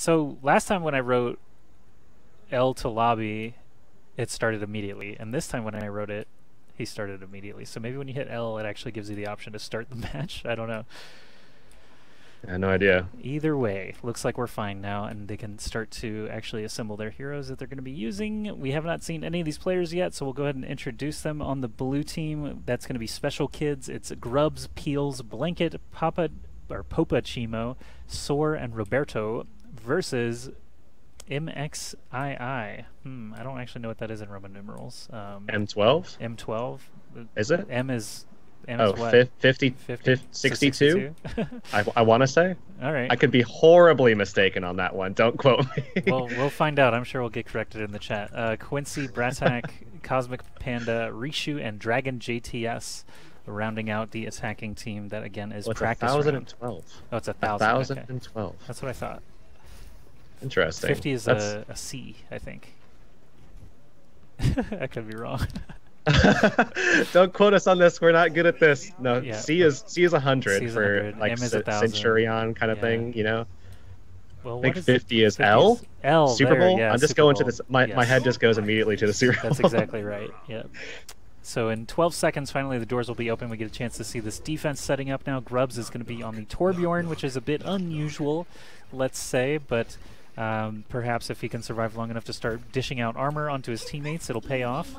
so last time when I wrote L to lobby, it started immediately, and this time when I wrote it, he started immediately. So maybe when you hit L, it actually gives you the option to start the match. I don't know. I have no idea. Either way, looks like we're fine now, and they can start to actually assemble their heroes that they're going to be using. We have not seen any of these players yet, so we'll go ahead and introduce them on the blue team. That's going to be Special Kids. It's Grubs, Peels, Blanket, Papa, or Popa Chimo, Soar, and Roberto versus MXII. Hmm, I don't actually know what that is in Roman numerals. Um, M12? M12. Is it? M is M oh, is what? 50, 50? 62? So I, I want to say. All right. I could be horribly mistaken on that one. Don't quote me. well, we'll find out. I'm sure we'll get corrected in the chat. Uh, Quincy, Bratak, Cosmic Panda, Rishu, and Dragon JTS rounding out the attacking team that again is What's practice. a thousand round. twelve? Oh, it's a thousand. A thousand okay. That's what I thought. Interesting. 50 is a, a C, I think. I could be wrong. Don't quote us on this. We're not good at this. No, Yeah. C is C is a hundred C is for 100. like M is ce- 1,000. Centurion kind of Yeah. thing. You know, well, I think is fifty it? is 50 L. is L. Super Bowl. yeah, I'm just Super going to this. My, my head just goes immediately to the Super Bowl. That's exactly right. Yep. So in 12 seconds, finally the doors will be open. We get a chance to see this defense setting up now. Grubbs is going to be on the Torbjorn, which is a bit unusual, let's say, but um, perhaps if he can survive long enough to start dishing out armor onto his teammates, it'll pay off.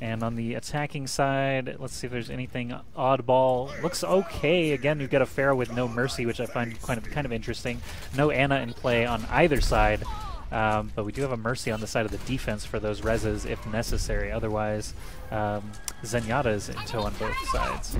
And on the attacking side, let's see if there's anything oddball. Looks okay. Again, you've got a Pharah with no mercy, which I find kind of kind of interesting. No Ana in play on either side. Um, but we do have a Mercy on the side of the defense for those reses if necessary. Otherwise, um, Zenyatta is in tow on both sides.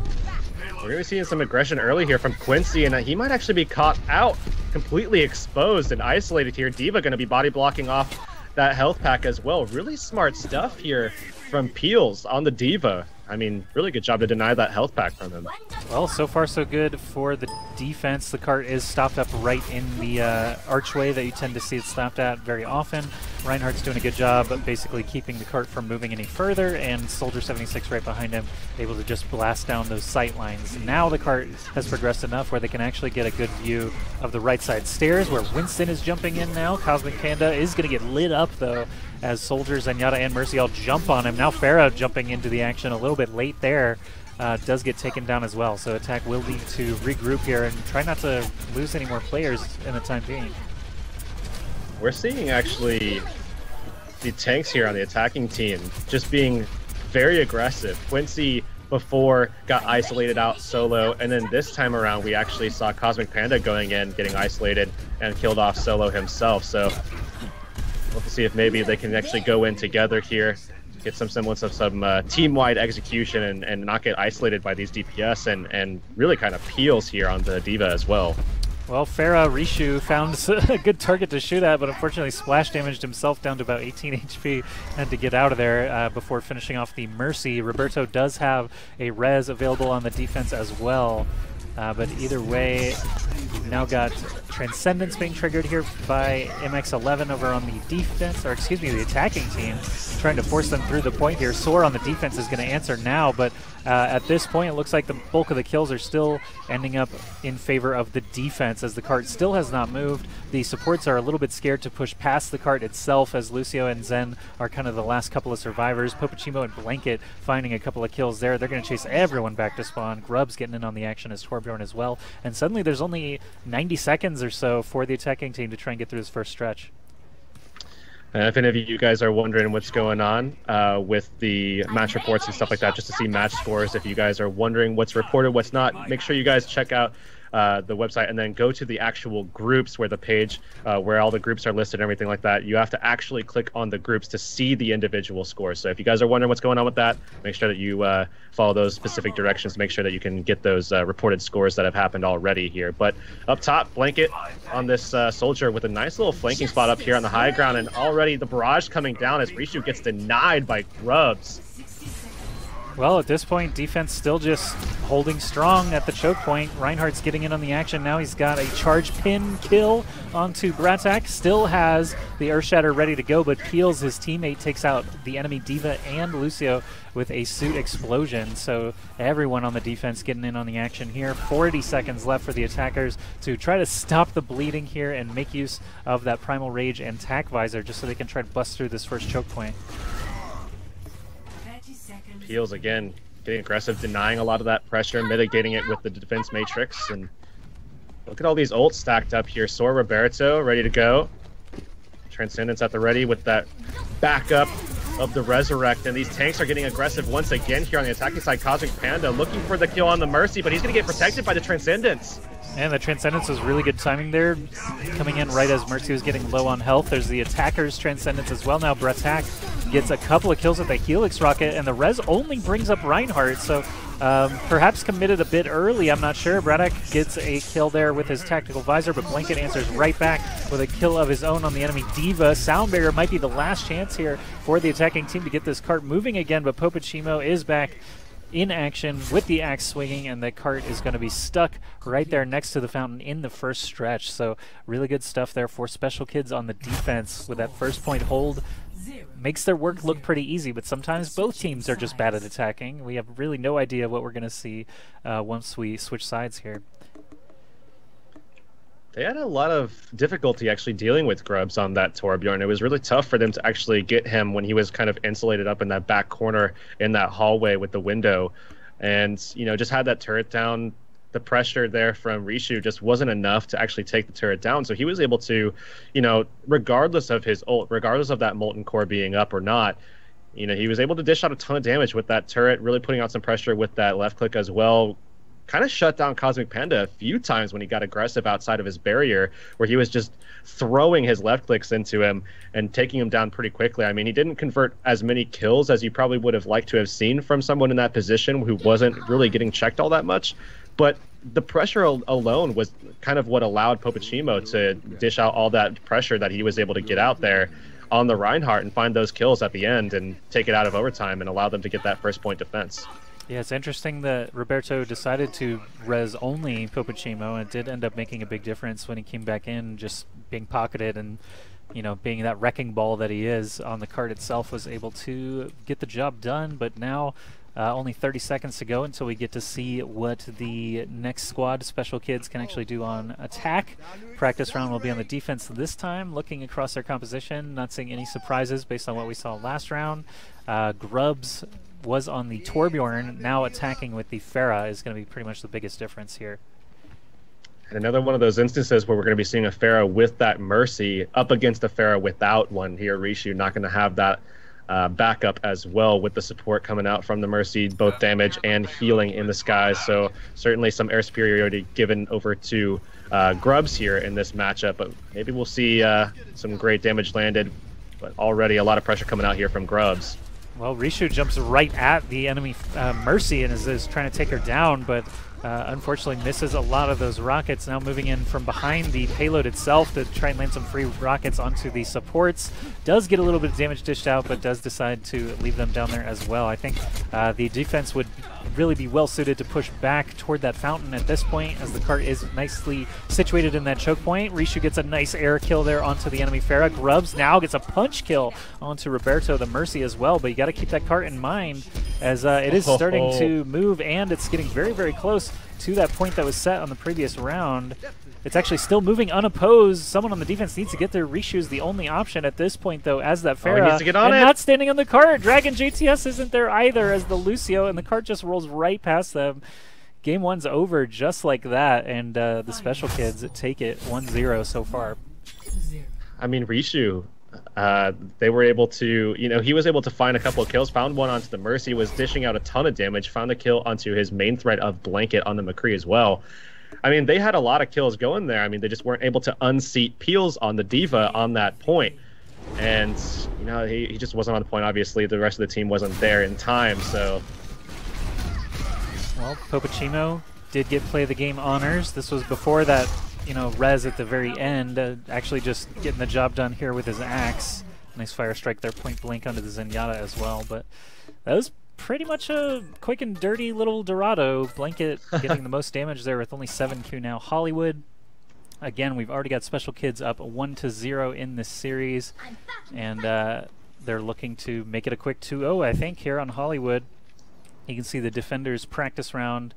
We're going to be seeing some aggression early here from Quincy, and uh, he might actually be caught out, completely exposed and isolated here. D.Va going to be body blocking off that health pack as well. Really smart stuff here from Peels on the D.Va. I mean, really good job to deny that health pack from him. Well, so far so good for the defense. The cart is stopped up right in the uh, archway that you tend to see it stopped at very often. Reinhardt's doing a good job basically keeping the cart from moving any further, and Soldier 76 right behind him able to just blast down those sight lines. Now the cart has progressed enough where they can actually get a good view of the right side stairs where Winston is jumping in now. Cosmic Panda is going to get lit up though as Soldiers, Zenyatta, and Mercy all jump on him. Now Pharah jumping into the action a little bit late there. Uh, does get taken down as well, so attack will need to regroup here and try not to lose any more players in the time being. We're seeing actually the tanks here on the attacking team just being very aggressive. Quincy before got isolated out solo, and then this time around we actually saw Cosmic Panda going in, getting isolated, and killed off solo himself. So we'll see if maybe they can actually go in together here, get some semblance of some uh, team-wide execution, and, and not get isolated by these DPS, and, and really kind of peels here on the D.Va as well. Well, Pharah Rishu found a good target to shoot at, but unfortunately splash damaged himself down to about 18 HP and to get out of there uh, before finishing off the Mercy. Roberto does have a res available on the defense as well. Uh, but either way, now got Transcendence being triggered here by MX-11 over on the defense, or excuse me, the attacking team, trying to force them through the point here. Soar on the defense is going to answer now, but uh, at this point, it looks like the bulk of the kills are still ending up in favor of the defense as the cart still has not moved. The supports are a little bit scared to push past the cart itself as Lucio and Zen are kind of the last couple of survivors. Popachimo and Blanket finding a couple of kills there. They're going to chase everyone back to spawn. Grub's getting in on the action as Torbjorn as well. And suddenly there's only 90 seconds or so for the attacking team to try and get through this first stretch. And if any of you guys are wondering what's going on uh, with the match reports and stuff like that, just to see match scores, if you guys are wondering what's reported, what's not, make sure you guys check out uh, the website and then go to the actual groups where the page uh, where all the groups are listed and everything like that. You have to actually click on the groups to see the individual scores. So if you guys are wondering what's going on with that, make sure that you uh, follow those specific directions make sure that you can get those uh, reported scores that have happened already here. But up top, Blanket on this uh, soldier with a nice little flanking spot up here on the high ground, and already the barrage coming down as Rishu gets denied by Grubs. Well, at this point, defense still just holding strong at the choke point. Reinhardt's getting in on the action now. He's got a charge pin kill onto Bratak. Still has the Earthshatter ready to go, but Peels, his teammate, takes out the enemy D.Va and Lucio with a suit explosion. So everyone on the defense getting in on the action here. 40 seconds left for the attackers to try to stop the bleeding here and make use of that Primal Rage and Tac Visor just so they can try to bust through this first choke point. Peels again getting aggressive, denying a lot of that pressure, mitigating it with the defense matrix. And look at all these ults stacked up here. Sora Roberto ready to go. Transcendence at the ready with that backup of the Resurrect. And these tanks are getting aggressive once again here on the attacking side. Cosmic Panda looking for the kill on the Mercy, but he's going to get protected by the Transcendence. And the Transcendence was really good timing there, coming in right as Mercy was getting low on health. There's the attacker's Transcendence as well. Now Bratak gets a couple of kills with the Helix Rocket, and the Res only brings up Reinhardt, so um, perhaps committed a bit early, I'm not sure. Bratak gets a kill there with his Tactical Visor, but Blanket answers right back with a kill of his own on the enemy D.Va. Sound Barrier might be the last chance here for the attacking team to get this cart moving again, but Popachimo is back in action with the axe swinging, and the cart is going to be stuck right there next to the fountain in the first stretch. So really good stuff there for Special Kids on the defense with that first point hold. Makes their work look pretty easy, but sometimes both teams are just bad at attacking. We have really no idea what we're going to see uh, once we switch sides here they had a lot of difficulty actually dealing with Grubs on that Torbjorn. It was really tough for them to actually get him when he was kind of insulated up in that back corner in that hallway with the window. And, you know, just had that turret down. The pressure there from Rishu just wasn't enough to actually take the turret down. So he was able to, you know, regardless of his ult, regardless of that molten core being up or not, you know, he was able to dish out a ton of damage with that turret, really putting out some pressure with that left click as well, kind of shut down Cosmic Panda a few times when he got aggressive outside of his barrier, where he was just throwing his left clicks into him and taking him down pretty quickly. I mean, he didn't convert as many kills as you probably would have liked to have seen from someone in that position who wasn't really getting checked all that much. But the pressure alone was kind of what allowed Popachimo to dish out all that pressure that he was able to get out there on the Reinhardt and find those kills at the end and take it out of overtime and allow them to get that first point defense. Yeah, it's interesting that Roberto decided to res only Popachimo, and it did end up making a big difference when he came back in, just being pocketed and, you know, being that wrecking ball that he is on the card itself, was able to get the job done. But now, uh, only 30 seconds to go until we get to see what the next squad special kids can actually do on attack. Practice round will be on the defense this time, looking across their composition, not seeing any surprises based on what we saw last round. Uh, Grubs was on the Torbjorn, now attacking with the Pharah is going to be pretty much the biggest difference here. And another one of those instances where we're going to be seeing a Pharah with that Mercy up against a Pharah without one here. Rishu not going to have that uh, backup as well with the support coming out from the Mercy, both damage and healing in the skies. So certainly some air superiority given over to uh, Grubs here in this matchup. But maybe we'll see uh, some great damage landed. But already a lot of pressure coming out here from Grubs. Well, Rishu jumps right at the enemy uh, Mercy and is, is trying to take her down, but uh, unfortunately misses a lot of those rockets. Now moving in from behind the payload itself to try and land some free rockets onto the supports. Does get a little bit of damage dished out, but does decide to leave them down there as well. I think uh, the defense would really be well suited to push back toward that fountain at this point as the cart is nicely situated in that choke point. Rishu gets a nice air kill there onto the enemy Pharah. Grubs now gets a punch kill onto Roberto the Mercy as well, but you got to keep that cart in mind as uh, it is starting to move and it's getting very, very close to that point that was set on the previous round. It's actually still moving unopposed. Someone on the defense needs to get their reshoes. The only option at this point, though, as that Pharah, oh, needs to get on and it. not standing on the cart. Dragon JTS isn't there either as the Lucio, and the cart just rolls right past them. Game one's over just like that, and uh, the special kids take it 1-0 so far. I mean, Rishu, uh, they were able to, you know, he was able to find a couple of kills, found one onto the Mercy, was dishing out a ton of damage, found a kill onto his main threat of Blanket on the McCree as well. I mean, they had a lot of kills going there. I mean, they just weren't able to unseat Peels on the D.Va on that point. And, you know, he, he just wasn't on the point, obviously. The rest of the team wasn't there in time, so... Well, Popachimo did get play the game honors. This was before that, you know, res at the very end, uh, actually just getting the job done here with his axe. Nice fire strike there, point blank onto the Zenyatta as well. But that was pretty much a quick and dirty little Dorado. Blanket getting the most damage there with only 7Q now. Hollywood, again, we've already got Special Kids up 1 to 0 in this series. And uh, they're looking to make it a quick 2-0, I think, here on Hollywood. You can see the defenders practice round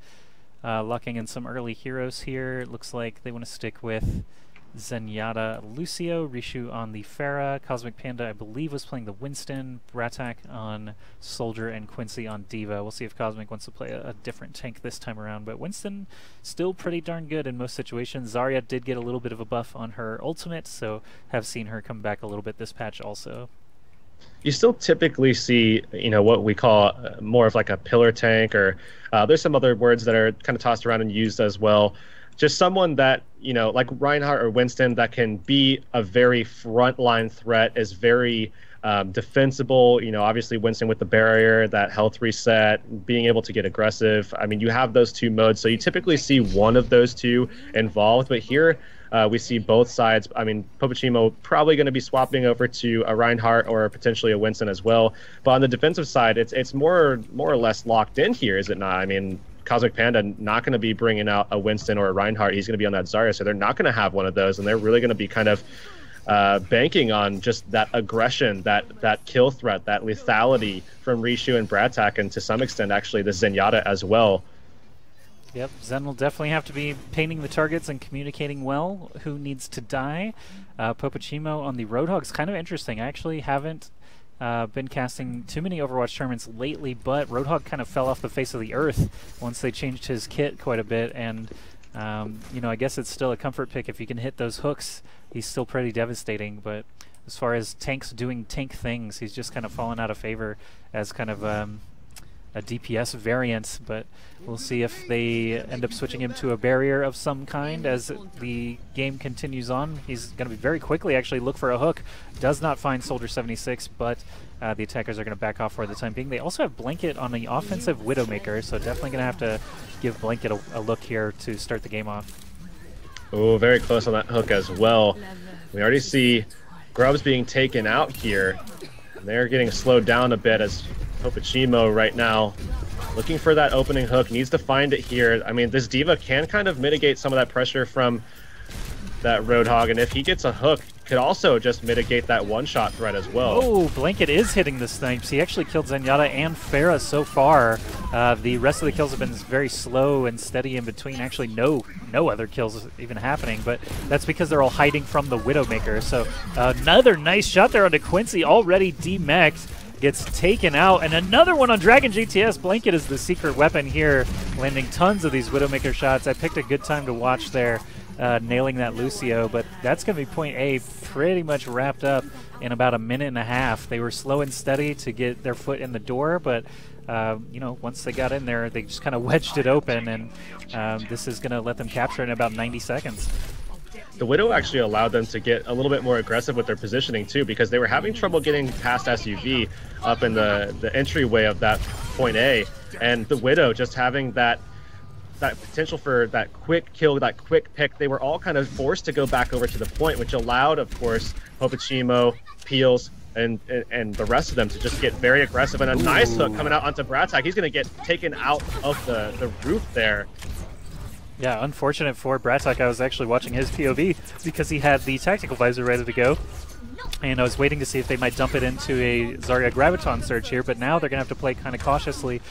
uh, locking in some early heroes here. It looks like they want to stick with Zenyatta Lucio, Rishu on the Pharah, Cosmic Panda I believe was playing the Winston, Bratak on Soldier, and Quincy on D.Va. We'll see if Cosmic wants to play a, a, different tank this time around, but Winston still pretty darn good in most situations. Zarya did get a little bit of a buff on her ultimate, so have seen her come back a little bit this patch also you still typically see, you know, what we call uh, more of like a pillar tank, or uh, there's some other words that are kind of tossed around and used as well. Just someone that, you know, like Reinhardt or Winston, that can be a very frontline threat, is very um, defensible. You know, obviously Winston with the barrier, that health reset, being able to get aggressive. I mean, you have those two modes, so you typically see one of those two involved. But here, uh, we see both sides. I mean, Popocchimo probably going to be swapping over to a Reinhardt or potentially a Winston as well. But on the defensive side, it's it's more more or less locked in here, is it not? I mean, Cosmic Panda not going to be bringing out a Winston or a Reinhardt. He's going to be on that Zarya, so they're not going to have one of those, and they're really going to be kind of uh, banking on just that aggression, that that kill threat, that lethality from Rishu and Bratak, and to some extent actually the Zenyatta as well. Yep, Zen will definitely have to be painting the targets and communicating well who needs to die. Uh, Popocchimo on the Roadhog's kind of interesting. I actually haven't uh, been casting too many Overwatch tournaments lately, but Roadhog kind of fell off the face of the earth once they changed his kit quite a bit, and um, you know I guess it's still a comfort pick if you can hit those hooks. He's still pretty devastating, but as far as tanks doing tank things, he's just kind of fallen out of favor as kind of um, a DPS variant, but we'll see if they end up switching him to a barrier of some kind as the game continues on. He's going to be very quickly actually look for a hook. Does not find Soldier 76, but uh, the attackers are going to back off for the time being. They also have Blanket on the offensive Widowmaker, so definitely going to have to give Blanket a, a look here to start the game off. Oh, very close on that hook as well. We already see Grubs being taken out here. They're getting slowed down a bit as Popocchimo right now looking for that opening hook, needs to find it here. I mean, this D.Va can kind of mitigate some of that pressure from that Roadhog, and if he gets a hook, could also just mitigate that one-shot threat as well. Oh, Blanket is hitting the snipes. He actually killed Zenyatta and Pharah so far. Uh, the rest of the kills have been very slow and steady in between. Actually, no no other kills even happening, but that's because they're all hiding from the Widowmaker. So another nice shot there onto Quincy, already demechs gets taken out. And another one on Dragon JTS. Blanket is the secret weapon here, landing tons of these Widowmaker shots. I picked a good time to watch there, uh, nailing that Lucio, but that's going to be point A pretty much wrapped up in about a minute and a half. They were slow and steady to get their foot in the door, but uh, you know, once they got in there, they just kind of wedged it open, and um, this is going to let them capture in about 90 seconds the Widow actually allowed them to get a little bit more aggressive with their positioning too, because they were having trouble getting past SUV up in the, the entryway of that point A, and the Widow just having that that potential for that quick kill, that quick pick, they were all kind of forced to go back over to the point, which allowed, of course, Popocchimo, Peels, and, and, and the rest of them to just get very aggressive. And a Ooh. nice hook coming out onto Bratak. He's going to get taken out of the, the roof there. Yeah, unfortunate for Bratak. I was actually watching his POV because he had the tactical visor ready to go. And I was waiting to see if they might dump it into a Zarya Graviton surge here, but now they're going to have to play kind of cautiously,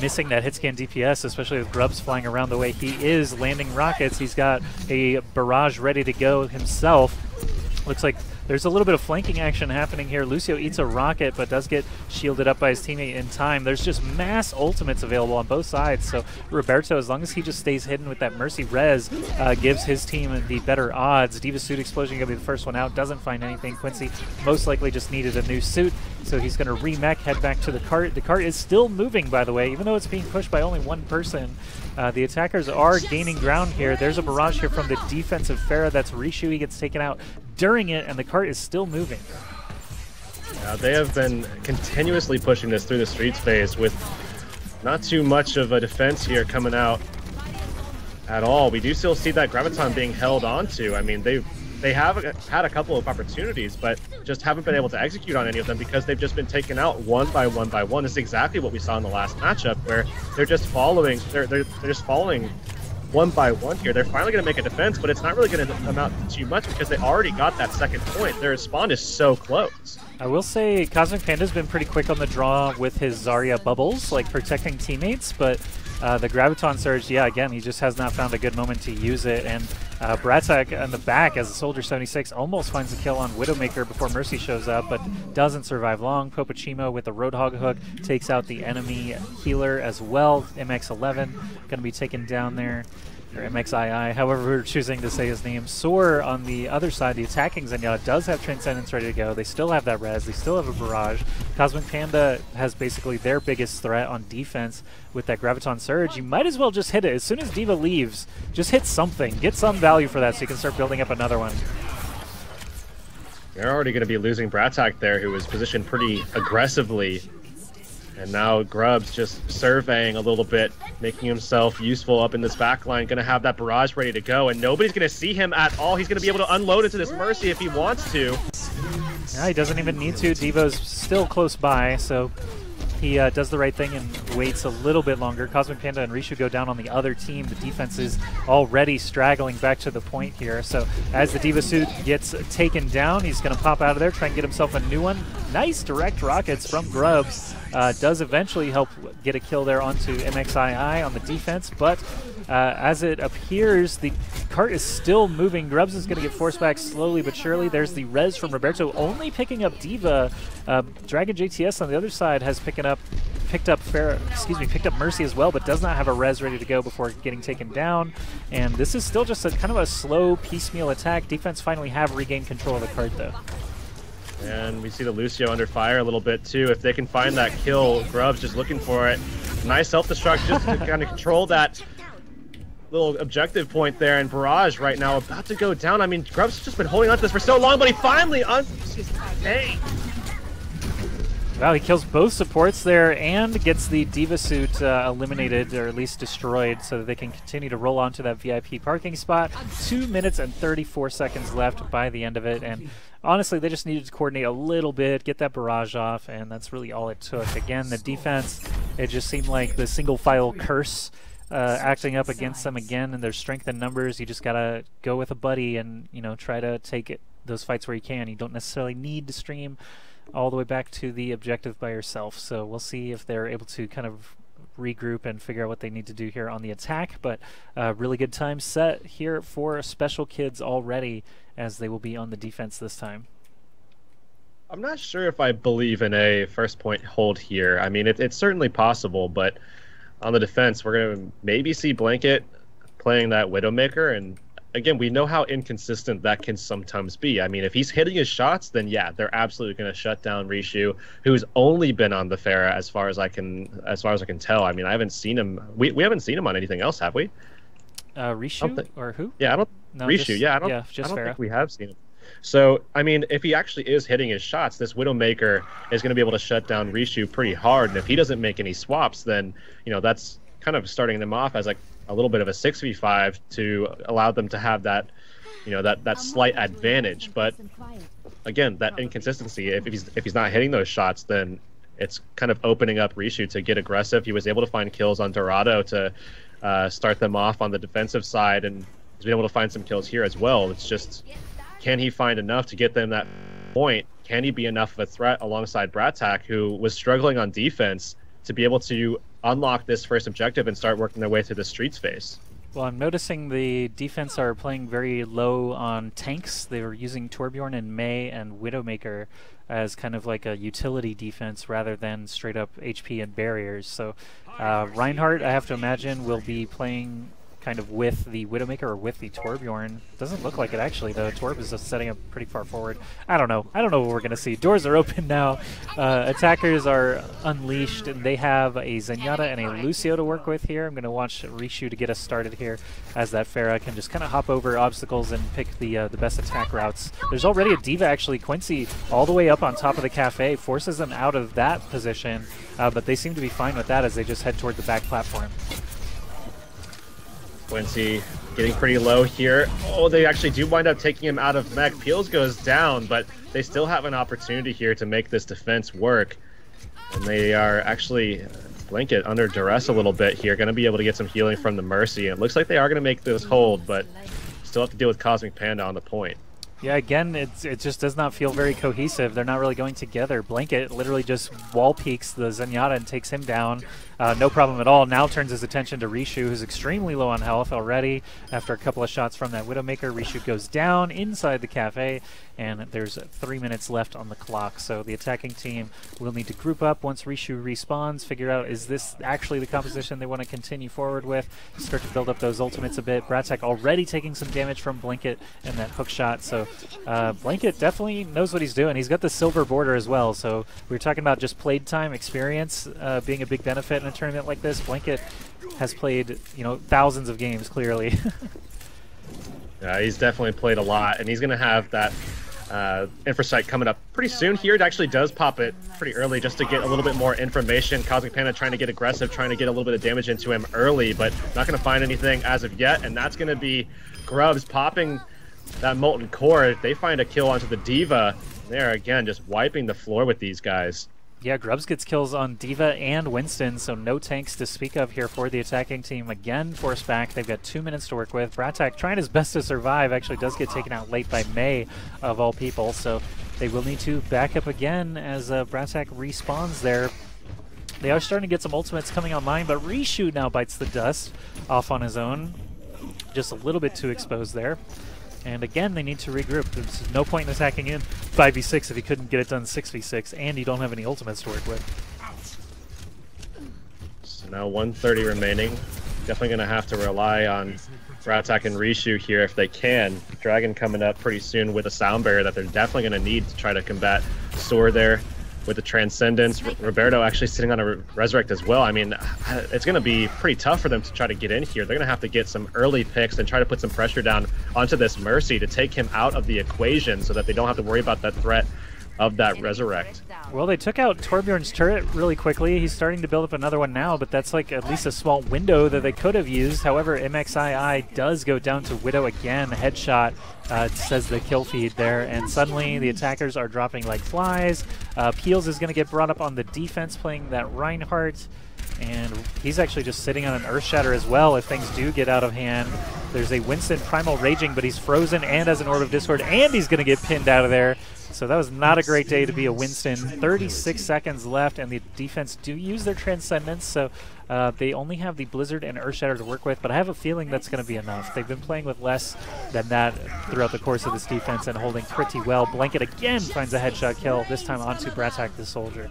missing that hit scan DPS, especially with Grubs flying around the way he is, landing rockets. He's got a barrage ready to go himself. Looks like there's a little bit of flanking action happening here. Lucio eats a rocket, but does get shielded up by his teammate in time. There's just mass ultimates available on both sides, so Roberto, as long as he just stays hidden with that Mercy res, uh, gives his team the better odds. D.Va Suit Explosion going to be the first one out, doesn't find anything. Quincy most likely just needed a new suit, so he's going to remech, head back to the cart. The cart is still moving, by the way, even though it's being pushed by only one person. Uh, the attackers are gaining ground here. There's a barrage here from the defensive Pharah. That's Rishu. He gets taken out during it, and the cart is still moving. Uh, they have been continuously pushing this through the streets phase with not too much of a defense here coming out at all. We do still see that Graviton being held onto. I mean, they've they have had a couple of opportunities, but just haven't been able to execute on any of them because they've just been taken out one by one by one. Is exactly what we saw in the last matchup, where they're just following, they're they're, they're just following one by one here. They're finally going to make a defense, but it's not really going to amount to too much because they already got that second point. Their spawn is so close. I will say Cosmic Panda's been pretty quick on the draw with his Zarya bubbles, like protecting teammates, but uh, the Graviton Surge, yeah, again, he just has not found a good moment to use it. And uh, Bratzak in the back as a Soldier 76 almost finds a kill on Widowmaker before Mercy shows up, but doesn't survive long. Popocimo with the Roadhog hook takes out the enemy healer as well. MX11 going to be taken down there or MXII, however we're choosing to say his name. Soar on the other side, the attacking Zenyatta does have Transcendence ready to go. They still have that res, they still have a barrage. Cosmic Panda has basically their biggest threat on defense with that Graviton Surge. You might as well just hit it. As soon as D.Va leaves, just hit something. Get some value for that so you can start building up another one. They're already going to be losing Bratzak there, who was positioned pretty aggressively and now Grubs just surveying a little bit, making himself useful up in this back line. Going to have that barrage ready to go, and nobody's going to see him at all. He's going to be able to unload into this Mercy if he wants to. Yeah, he doesn't even need to. D.Va's still close by, so he uh, does the right thing and waits a little bit longer. Cosmic Panda and Rishu go down on the other team. The defense is already straggling back to the point here. So as the D.Va suit gets taken down, he's going to pop out of there, try and get himself a new one. Nice direct rockets from Grubs. Uh, does eventually help get a kill there onto MXII on the defense, but uh, as it appears, the cart is still moving. Grubs is going to get forced back slowly but surely. There's the res from Roberto only picking up D.Va. Uh, Dragon JTS on the other side has picking up picked up fair excuse me picked up mercy as well but does not have a res ready to go before getting taken down and this is still just a kind of a slow piecemeal attack defense finally have regained control of the cart though and we see the Lucio under fire a little bit too. If they can find that kill, Grub's just looking for it. Nice self-destruct just to kind of control that little objective point there. And Barrage right now about to go down. I mean, Grub's just been holding on to this for so long, but he finally un- Hey. Wow, he kills both supports there and gets the D.Va suit uh, eliminated, or at least destroyed, so that they can continue to roll onto that VIP parking spot. Two minutes and 34 seconds left by the end of it, and honestly, they just needed to coordinate a little bit, get that barrage off, and that's really all it took. Again, the defense, it just seemed like the single file curse uh, acting up against them again, and their strength in numbers. You just gotta go with a buddy and you know try to take it those fights where you can. You don't necessarily need to stream all the way back to the objective by yourself. So we'll see if they're able to kind of regroup and figure out what they need to do here on the attack. But uh, really good time set here for Special Kids already, as they will be on the defense this time. I'm not sure if I believe in a first point hold here. I mean, it, it's certainly possible, but on the defense, we're going to maybe see Blanket playing that Widowmaker and again, we know how inconsistent that can sometimes be. I mean, if he's hitting his shots, then yeah, they're absolutely going to shut down Rishu, who's only been on the Pharah as far as I can as far as I can tell. I mean, I haven't seen him. We, we haven't seen him on anything else, have we? Uh, Rishu think, or who? Yeah, I don't. No, Rishu. Just, yeah, I don't. Yeah, just I don't think we have seen him. So, I mean, if he actually is hitting his shots, this Widowmaker is going to be able to shut down Rishu pretty hard. And if he doesn't make any swaps, then you know that's kind of starting them off as like a little bit of a 6v5 to allow them to have that you know that that slight advantage. But again that inconsistency if, if he's if he's not hitting those shots then it's kind of opening up Rishu to get aggressive. He was able to find kills on Dorado to uh, start them off on the defensive side and he's been able to find some kills here as well. It's just can he find enough to get them that point? Can he be enough of a threat alongside Bratzak who was struggling on defense to be able to unlock this first objective and start working their way through the street space. Well, I'm noticing the defense are playing very low on tanks. They were using Torbjorn and Mei and Widowmaker as kind of like a utility defense rather than straight up HP and barriers. So uh, Reinhardt, I have to imagine, will be playing kind of with the Widowmaker or with the Torbjorn. Doesn't look like it actually though. Torb is setting up pretty far forward. I don't know. I don't know what we're gonna see. Doors are open now. Uh, attackers are unleashed and they have a Zenyatta and a Lucio to work with here. I'm gonna watch Rishu to get us started here as that Pharah can just kind of hop over obstacles and pick the uh, the best attack routes. There's already a D.Va actually. Quincy all the way up on top of the cafe forces them out of that position, uh, but they seem to be fine with that as they just head toward the back platform. Quincy getting pretty low here. Oh, they actually do wind up taking him out of mech. Peels goes down, but they still have an opportunity here to make this defense work. And they are actually uh, Blanket under duress a little bit here. Going to be able to get some healing from the Mercy. And it looks like they are going to make this hold, but still have to deal with Cosmic Panda on the point. Yeah, again, it's, it just does not feel very cohesive. They're not really going together. Blanket literally just wall peeks the Zenyatta and takes him down. Uh, no problem at all. Now turns his attention to Rishu, who's extremely low on health already after a couple of shots from that Widowmaker. Rishu goes down inside the cafe, and there's three minutes left on the clock. So the attacking team will need to group up once Rishu respawns, figure out is this actually the composition they want to continue forward with, start to build up those ultimates a bit. Bratzak already taking some damage from Blanket and that hook shot, so uh, Blanket definitely knows what he's doing. He's got the silver border as well, so we were talking about just played time experience uh, being a big benefit a tournament like this. Blanket has played, you know, thousands of games, clearly. yeah, he's definitely played a lot, and he's going to have that uh, Infrasight coming up pretty soon here. It actually does pop it pretty early just to get a little bit more information. Cosmic Panda trying to get aggressive, trying to get a little bit of damage into him early, but not going to find anything as of yet, and that's going to be Grubs popping that Molten Core. They find a kill onto the D.Va. There, again, just wiping the floor with these guys. Yeah, Grubs gets kills on D.Va and Winston, so no tanks to speak of here for the attacking team. Again, forced back. They've got two minutes to work with. Bratak trying his best to survive, actually does get taken out late by Mei, of all people, so they will need to back up again as uh, Bratak respawns there. They are starting to get some ultimates coming online, but Rishu now bites the dust off on his own. Just a little bit too exposed there. And again, they need to regroup. There's no point in attacking in 5v6 if you couldn't get it done 6v6, and you don't have any ultimates to work with. So now 130 remaining. Definitely going to have to rely on Bratak and Rishu here if they can. Dragon coming up pretty soon with a sound barrier that they're definitely going to need to try to combat Soar there with the Transcendence. R Roberto actually sitting on a Re Resurrect as well. I mean, uh, it's going to be pretty tough for them to try to get in here. They're going to have to get some early picks and try to put some pressure down onto this Mercy to take him out of the equation so that they don't have to worry about that threat of that Resurrect. Well, they took out Torbjorn's turret really quickly. He's starting to build up another one now, but that's like at least a small window that they could have used. However, MXII does go down to Widow again. Headshot uh, says the kill feed there, and suddenly the attackers are dropping like flies. Uh, Peels is going to get brought up on the defense playing that Reinhardt. And he's actually just sitting on an Earth Shatter as well if things do get out of hand. There's a Winston Primal Raging, but he's frozen and has an Orb of Discord, and he's going to get pinned out of there. So that was not a great day to be a Winston. 36 seconds left, and the defense do use their Transcendence, so uh, they only have the Blizzard and Earthshatter to work with, but I have a feeling that's going to be enough. They've been playing with less than that throughout the course of this defense and holding pretty well. Blanket again finds a headshot kill, this time onto Bratak the Soldier.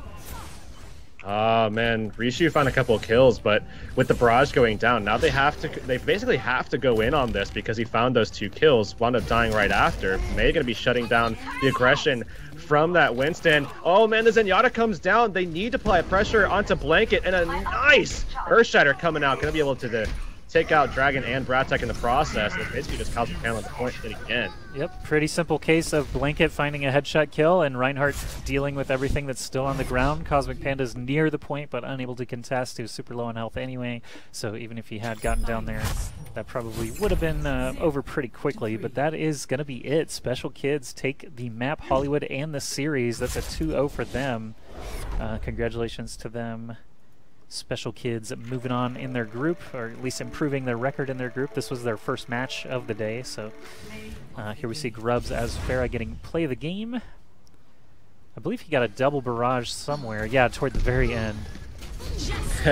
Oh man, Rishu found a couple of kills, but with the barrage going down, now they have to they basically have to go in on this because he found those two kills, wound up dying right after. Mei gonna be shutting down the aggression from that Winston. Oh man, the Zenyatta comes down. They need to apply pressure onto Blanket and a nice Earthshatter coming out. Gonna be able to, to take out Dragon and Bratek in the process. It's basically just Panel at the point it again. Yep, pretty simple case of Blanket finding a headshot kill and Reinhardt dealing with everything that's still on the ground. Cosmic Panda's near the point but unable to contest. He was super low on health anyway, so even if he had gotten down there, that probably would have been uh, over pretty quickly. But that is going to be it. Special Kids take the map Hollywood and the series. That's a 2-0 for them. Uh, congratulations to them. Special Kids moving on in their group, or at least improving their record in their group. This was their first match of the day, so uh, here we see Grubs as Pharah getting play the game. I believe he got a double barrage somewhere. Yeah, toward the very end.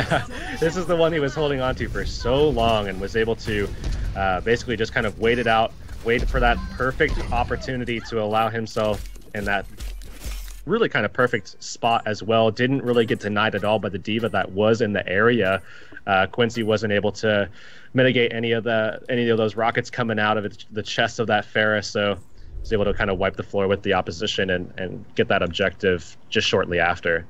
this is the one he was holding on to for so long and was able to uh, basically just kind of wait it out, wait for that perfect opportunity to allow himself in that really kind of perfect spot as well. Didn't really get denied at all by the D.Va that was in the area. Uh, Quincy wasn't able to mitigate any of the any of those rockets coming out of the chest of that Ferris, so was able to kind of wipe the floor with the opposition and, and get that objective just shortly after.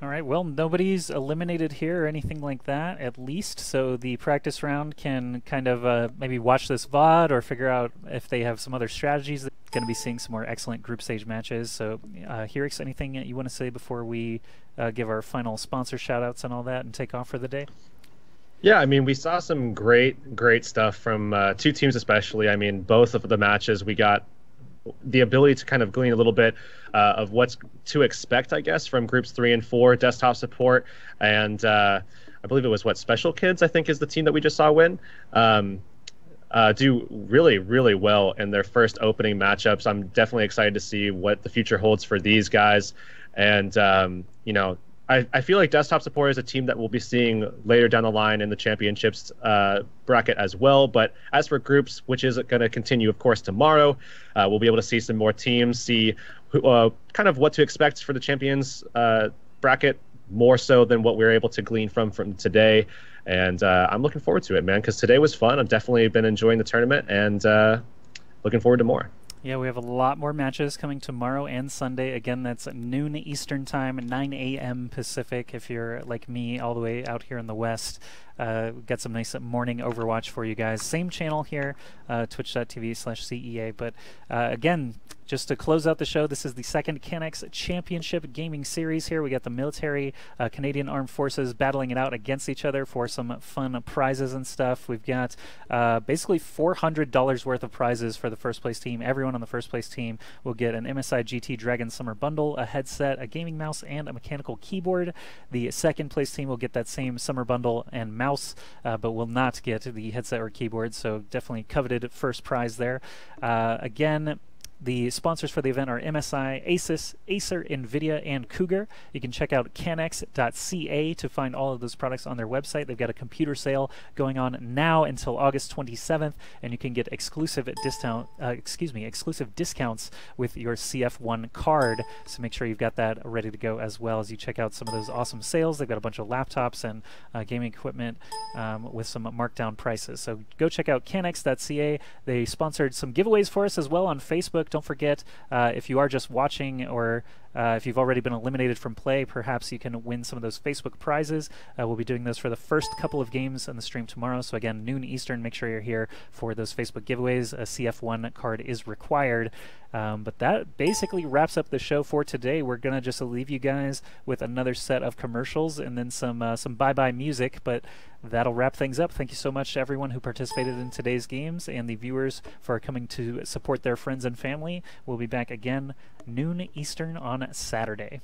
All right, well, nobody's eliminated here or anything like that, at least. So the practice round can kind of uh, maybe watch this VOD or figure out if they have some other strategies. They're going to be seeing some more excellent group stage matches. So, uh, Hirix, anything you want to say before we uh, give our final sponsor shout outs and all that and take off for the day? Yeah, I mean, we saw some great, great stuff from uh, two teams, especially. I mean, both of the matches we got the ability to kind of glean a little bit uh, of what's to expect, I guess, from groups three and four, desktop support, and uh, I believe it was what Special Kids, I think, is the team that we just saw win. Um, uh, do really, really well in their first opening matchups. I'm definitely excited to see what the future holds for these guys. And, um, you know, I, I feel like desktop support is a team that we'll be seeing later down the line in the championships uh, bracket as well. But as for groups, which is going to continue, of course, tomorrow, uh, we'll be able to see some more teams, see who, uh, kind of what to expect for the champions uh, bracket more so than what we are able to glean from from today. And uh, I'm looking forward to it, man, because today was fun. I've definitely been enjoying the tournament and uh, looking forward to more. Yeah, we have a lot more matches coming tomorrow and Sunday. Again, that's noon Eastern Time, 9 a.m. Pacific. If you're like me, all the way out here in the West, uh, got some nice morning Overwatch for you guys. Same channel here, uh, twitch.tv slash CEA. But uh, again, just to close out the show, this is the second Canex Championship Gaming Series here. We got the military uh, Canadian Armed Forces battling it out against each other for some fun prizes and stuff. We've got uh, basically $400 worth of prizes for the first place team. Everyone on the first place team will get an MSI GT Dragon Summer Bundle, a headset, a gaming mouse, and a mechanical keyboard. The second place team will get that same summer bundle and mouse, uh, but will not get the headset or keyboard, so definitely coveted first prize there. Uh, again, the sponsors for the event are MSI, Asus, Acer, NVIDIA, and Cougar. You can check out canex.ca to find all of those products on their website. They've got a computer sale going on now until August 27th, and you can get exclusive discount, uh, excuse me, exclusive discounts with your CF1 card. So make sure you've got that ready to go as well as you check out some of those awesome sales. They've got a bunch of laptops and uh, gaming equipment um, with some markdown prices. So go check out canex.ca. They sponsored some giveaways for us as well on Facebook. Don't forget, uh, if you are just watching or uh, if you've already been eliminated from play, perhaps you can win some of those Facebook prizes. Uh, we'll be doing those for the first couple of games on the stream tomorrow. So again, noon Eastern. Make sure you're here for those Facebook giveaways. A CF1 card is required. Um, but that basically wraps up the show for today. We're gonna just leave you guys with another set of commercials and then some uh, some bye bye music. But that'll wrap things up. Thank you so much to everyone who participated in today's games and the viewers for coming to support their friends and family. We'll be back again noon Eastern on Saturday.